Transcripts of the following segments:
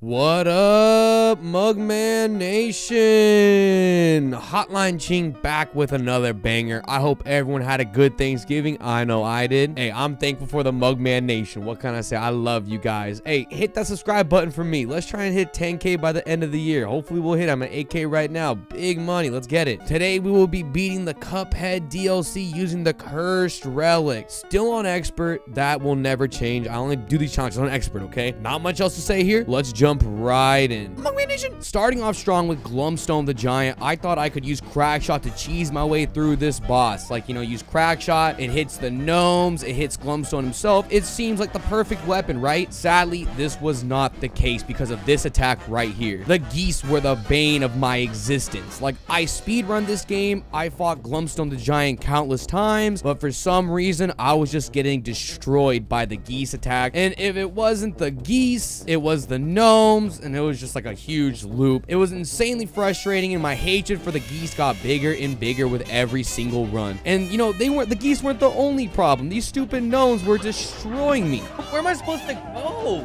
What up, Mugman Nation? Hotline Ching back with another banger. I hope everyone had a good Thanksgiving. I know I did. Hey, I'm thankful for the Mugman Nation. What can I say? I love you guys. Hey, hit that subscribe button for me. Let's try and hit 10K by the end of the year. Hopefully, we'll hit. I'm at 8K right now. Big money. Let's get it. Today, we will be beating the Cuphead DLC using the Cursed Relic. Still on Expert. That will never change. I only do these challenges on Expert, okay? Not much else to say here. Let's jump right in. Mugman Nation. Starting off strong with Glumstone the Giant, I thought I could use Crack Shot to cheese my way through this boss. Like, you know, use Crack Shot, it hits the gnomes, it hits Glumstone himself. It seems like the perfect weapon, right? Sadly, this was not the case because of this attack right here. The geese were the bane of my existence. Like, I speedrun this game, I fought Glumstone the Giant countless times, but for some reason, I was just getting destroyed by the geese attack. And if it wasn't the geese, it was the gnomes, and it was just like a huge loop. It was insanely frustrating, and my hatred for the geese got bigger and bigger with every single run. And you know, they weren't the geese weren't the only problem. These stupid gnomes were destroying me. Where am I supposed to go?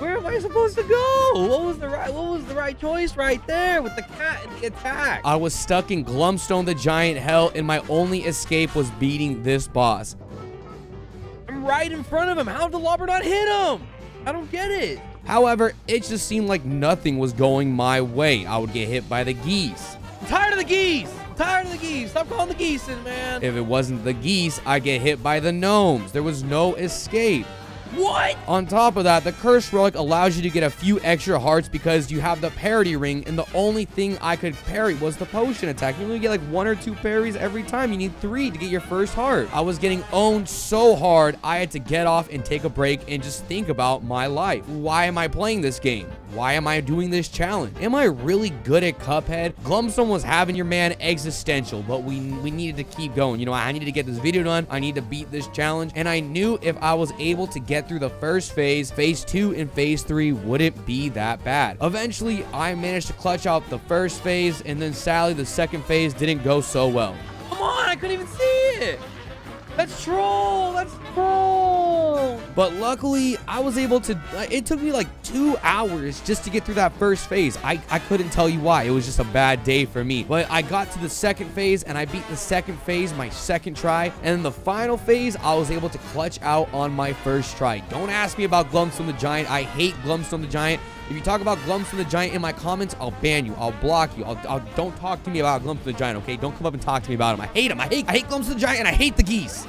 Where am I supposed to go? What was the right what was the right choice right there with the cat and the attack? I was stuck in Glumstone the Giant Hell, and my only escape was beating this boss. I'm right in front of him. How did the lobber not hit him? I don't get it. However, it just seemed like nothing was going my way. I would get hit by the geese. I'm tired of the geese. I'm tired of the geese. Stop calling the geese in, man. If it wasn't the geese, I get hit by the gnomes. There was no escape. What? On top of that, the Cursed Relic allows you to get a few extra hearts because you have the parry ring, and the only thing I could parry was the potion attack. You only get like one or two parries every time. You need three to get your first heart. I was getting owned so hard, I had to get off and take a break and just think about my life. Why am I playing this game? Why am I doing this challenge? Am I really good at Cuphead? Glumstone was having your man existential, but we, we needed to keep going. You know, I needed to get this video done. I need to beat this challenge. And I knew if I was able to get through the first phase, phase two and phase three wouldn't be that bad. Eventually, I managed to clutch out the first phase, and then sadly, the second phase didn't go so well. Come on, I couldn't even see it. That's troll. That's troll. But luckily, I was able to. It took me like two hours just to get through that first phase. I, I couldn't tell you why. It was just a bad day for me. But I got to the second phase and I beat the second phase my second try. And the final phase, I was able to clutch out on my first try. Don't ask me about Glumstone the Giant. I hate Glumstone the Giant. If you talk about Glumstone the Giant in my comments, I'll ban you. I'll block you. I'll, I'll don't talk to me about Glumstone the Giant, okay? Don't come up and talk to me about him. I hate him. I hate I hate Glumstone the Giant and I hate the geese.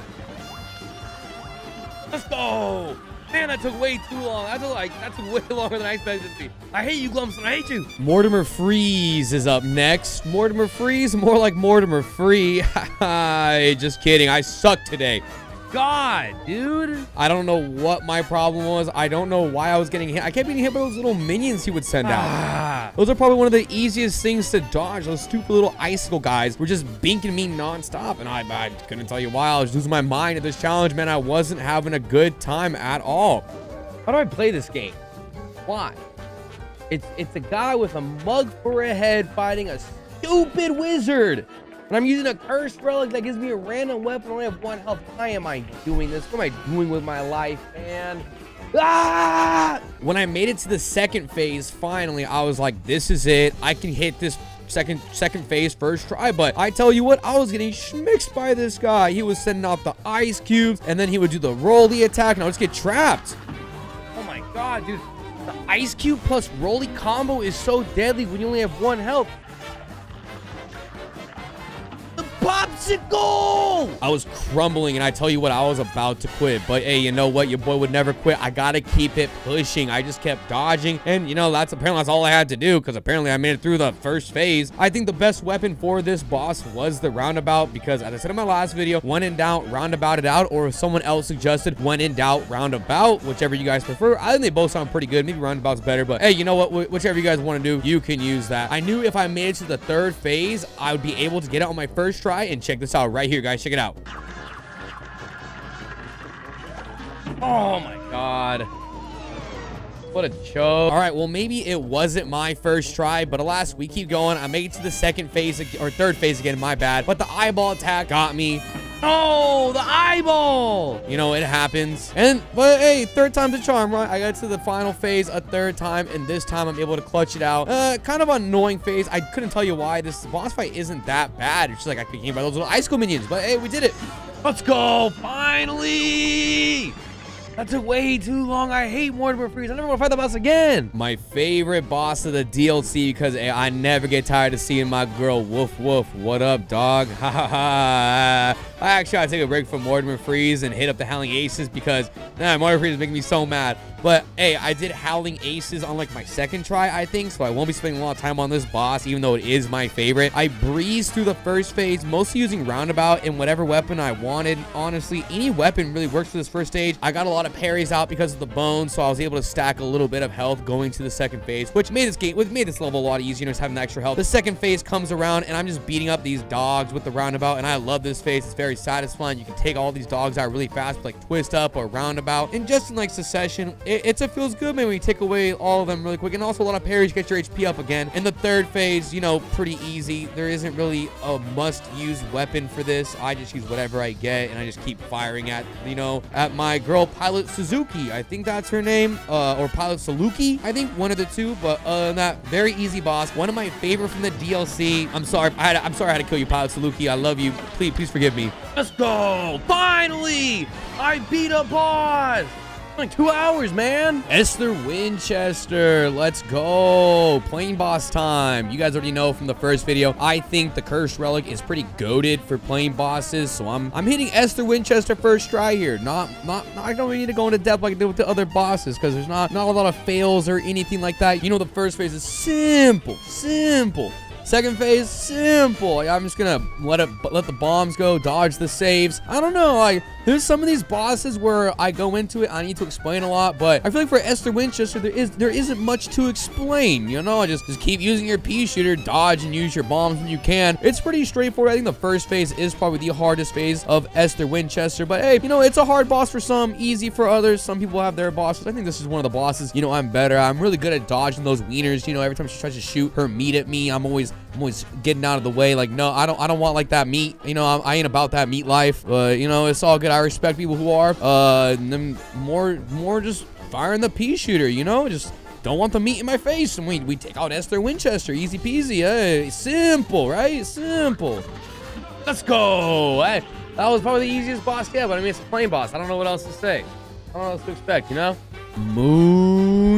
Let's go. Man, that took way too long. That took like that took way longer than I expected to be. I hate you, Glumstone. I hate you. Mortimer Freeze is up next. Mortimer Freeze, more like Mortimer Free. Just kidding. I suck today. God, dude. I don't know what my problem was. I don't know why I was getting hit. I kept getting hit by those little minions he would send out. Ah. Those are probably one of the easiest things to dodge. Those stupid little icicle guys were just binking me nonstop. And I, I couldn't tell you why. I was losing my mind at this challenge, man. I wasn't having a good time at all. How do I play this game? Why? It's, it's a guy with a mug for a head fighting a stupid wizard. And I'm using a cursed relic that gives me a random weapon. I only have one health. Why am I doing this? What am I doing with my life, man? Ah! When I made it to the second phase, finally, I was like, this is it. I can hit this second second phase first try but i tell you what i was getting schmixed by this guy he was sending out the ice cubes and then he would do the rolly attack and i would just get trapped oh my god dude the ice cube plus rolly combo is so deadly when you only have one health I was crumbling, and I tell you what, I was about to quit. But hey, you know what? Your boy would never quit. I gotta keep it pushing. I just kept dodging, and you know, that's apparently that's all I had to do, because apparently I made it through the first phase. I think the best weapon for this boss was the roundabout, because as I said in my last video, when in doubt, roundabout it out, or if someone else suggested when in doubt, roundabout, whichever you guys prefer. I think they both sound pretty good. Maybe roundabout's better, but hey, you know what? Wh whichever you guys want to do, you can use that. I knew if I made it to the third phase, I would be able to get it on my first try, and check this out right here, guys. Check it out. Oh my god. What a joke. All right, well, maybe it wasn't my first try, but alas, we keep going. I made it to the second phase, or third phase again, my bad. But the eyeball attack got me. Oh, the eyeball. You know, it happens. And, but hey, third time's a charm, right? I got to the final phase a third time, and this time I'm able to clutch it out. Uh, kind of annoying phase. I couldn't tell you why. This boss fight isn't that bad. It's just like I became by those little Icicle minions. But hey, we did it. Let's go. Finally. That took way too long. I hate Mortimer Freeze. I never want to fight the boss again. My favorite boss of the DLC because I never get tired of seeing my girl Woof Woof. What up, dog? Ha ha ha. I actually gotta take a break from Mortimer Freeze and hit up the Howling Aces because nah, Mortimer Freeze is making me so mad. But hey, I did Howling Aces on like my second try, I think, so I won't be spending a lot of time on this boss, even though it is my favorite. I breezed through the first phase, mostly using Roundabout and whatever weapon I wanted. Honestly, any weapon really works for this first stage. I got a lot of parries out because of the bones, so I was able to stack a little bit of health going to the second phase, which made this game, which made this level a lot easier, just having the extra health. The second phase comes around, and I'm just beating up these dogs with the Roundabout, and I love this phase. It's very satisfying. You can take all these dogs out really fast, like Twist Up or Roundabout, and just in like Succession, it, it's a feels good man when you take away all of them really quick, and also a lot of parries get your HP up again. In the third phase, you know, pretty easy. There isn't really a must-use weapon for this. I just use whatever I get, and I just keep firing at, you know, at my girl Pilot Suzuki. I think that's her name, uh, or Pilot Saluki. I think one of the two, but than that, very easy boss. One of my favorite from the DLC. I'm sorry, I had, I'm sorry I had to kill you, Pilot Saluki. I love you. Please, please forgive me. Let's go! Finally! I beat a boss! Like two hours, man. Esther Winchester. Let's go. Plane boss time. You guys already know from the first video. I think the cursed relic is pretty goaded for plane bosses. So I'm I'm hitting Esther Winchester first try here. Not not, not I don't really need to go into depth like I did with the other bosses because there's not not a lot of fails or anything like that. You know the first phase is simple, simple. Second phase, simple. I'm just gonna let it let the bombs go, dodge the saves. I don't know. Like there's some of these bosses where I go into it, I need to explain a lot, but I feel like for Esther Winchester, there is there isn't much to explain. You know, just just keep using your pea shooter, dodge and use your bombs when you can. It's pretty straightforward. I think the first phase is probably the hardest phase of Esther Winchester, but hey, you know, it's a hard boss for some, easy for others. Some people have their bosses. I think this is one of the bosses. You know, I'm better. I'm really good at dodging those wieners. You know, every time she tries to shoot her meat at me, I'm always I'm always getting out of the way. Like, no, I don't I don't want like that meat. You know, I, I ain't about that meat life. But you know, it's all good. I respect people who are. Uh, more more just firing the pea shooter. You know, just don't want the meat in my face. And we, we take out Esther Winchester. Easy peasy. Hey, simple, right? Simple. Let's go. Hey, that was probably the easiest boss yet, but I mean, it's a plain boss. I don't know what else to say. I don't know what else to expect, you know?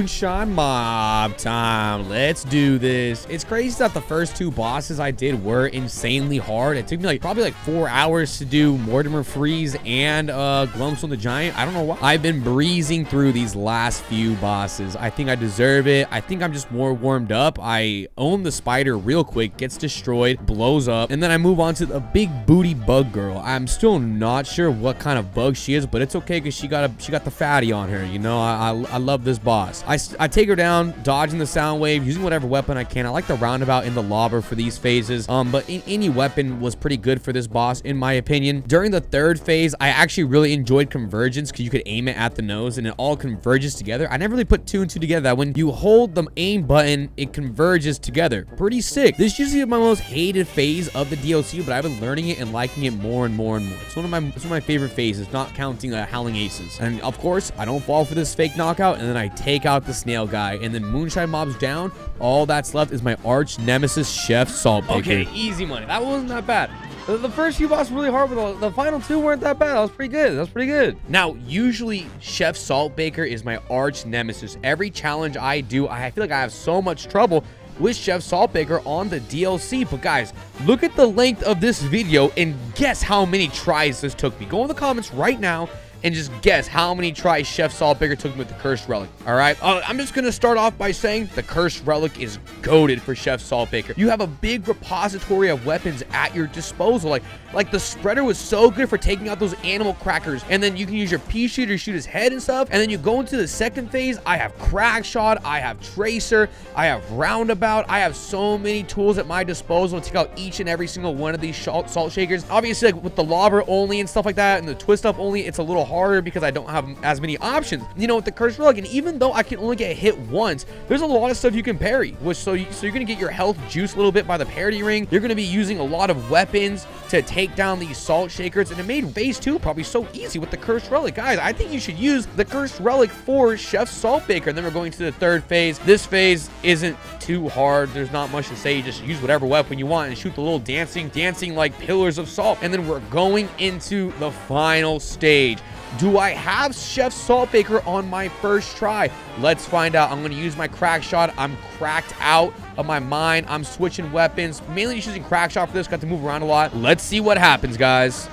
Moonshine Mob time. Let's do this. It's crazy that the first two bosses I did were insanely hard. It took me like probably like four hours to do Mortimer Freeze and uh, Glumstone the Giant. I don't know why. I've been breezing through these last few bosses. I think I deserve it. I think I'm just more warmed up. I own the spider real quick, gets destroyed, blows up, and then I move on to the big booty bug girl. I'm still not sure what kind of bug she is, but it's okay because she got a she got the fatty on her. You know, I I, I love this boss. I, I take her down, dodging the sound wave, using whatever weapon I can. I like the roundabout in the lobber for these phases. Um, but in, any weapon was pretty good for this boss, in my opinion. During the third phase, I actually really enjoyed convergence because you could aim it at the nose and it all converges together. I never really put two and two together. That when you hold the aim button, it converges together. Pretty sick. This usually is my most hated phase of the DLC, but I've been learning it and liking it more and more and more. It's one of my it's one of my favorite phases, not counting uh, Howling Aces. And of course, I don't fall for this fake knockout, and then I take out the snail guy, and then Moonshine Mob's down. All that's left is my arch nemesis, Chef Saltbaker. Okay, easy money. That wasn't that bad. The, first few bosses were really hard, but the, the, final two weren't that bad. That was pretty good. That was pretty good. Now, usually Chef Saltbaker is my arch nemesis. Every challenge I do, I feel like I have so much trouble with Chef Saltbaker on the DLC. But guys, look at the length of this video and guess how many tries this took me. Go in the comments right now and just guess how many tries Chef Saltbaker took with the Cursed Relic, all right? Uh, I'm just going to start off by saying the Cursed Relic is goaded for Chef Saltbaker. You have a big repository of weapons at your disposal. Like, like the spreader was so good for taking out those animal crackers, and then you can use your pea shooter to shoot his head and stuff, and then you go into the second phase, I have crack shot, I have tracer, I have roundabout, I have so many tools at my disposal to take out each and every single one of these salt shakers. Obviously, like with the lobber only and stuff like that, and the twist up only, it's a little harder because I don't have as many options, you know, with the Cursed Relic. And even though I can only get hit once, there's a lot of stuff you can parry. Which so, you, so you're to get your health juiced a little bit by the parry ring. You're to be using a lot of weapons to take down these salt shakers. And it made phase two probably so easy with the Cursed Relic. Guys, I think you should use the Cursed Relic for Chef Saltbaker. And then we're going to the third phase. This phase isn't too hard. There's not much to say. Just use whatever weapon you want and shoot the little dancing, dancing like pillars of salt. And then we're going into the final stage. Do I have Chef Saltbaker on my first try? Let's find out. I'm going to use my crack shot. I'm cracked out of my mind. I'm switching weapons. Mainly using crack shot for this. Got to move around a lot. Let's see what happens, guys.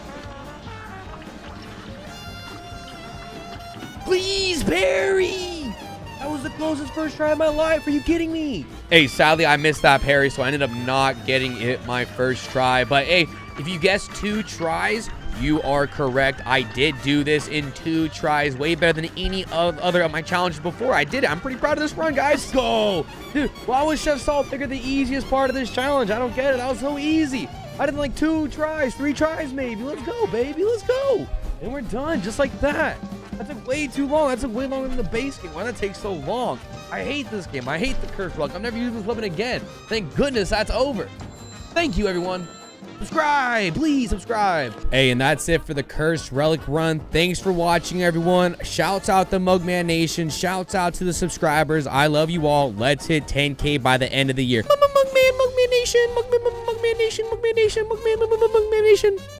Please, parry! That was the closest first try of my life. Are you kidding me? Hey, sadly, I missed that parry, so I ended up not getting it my first try. But hey, if you guess two tries, you are correct. I did do this in two tries, way better than any of other of my challenges before. I did it. I'm pretty proud of this run, guys. Let's go. Dude, why was Chef Saltbaker the easiest part of this challenge? I don't get it. That was so easy. I did like two tries, three tries maybe. Let's go, baby. Let's go. And we're done, just like that. That took way too long. That took way longer than the base game. Why did that take so long? I hate this game. I hate the Cursed Relic. I'm never using this weapon again. Thank goodness that's over. Thank you, everyone. Subscribe, please subscribe. Hey, and that's it for the Cursed Relic run. Thanks for watching, everyone. Shouts out the Mugman Nation. Shouts out to the subscribers. I love you all. Let's hit 10K by the end of the year. Mugman, Mugman Nation, Mugman, Mugman Nation, Mugman Nation, Mugman, Mugman Nation.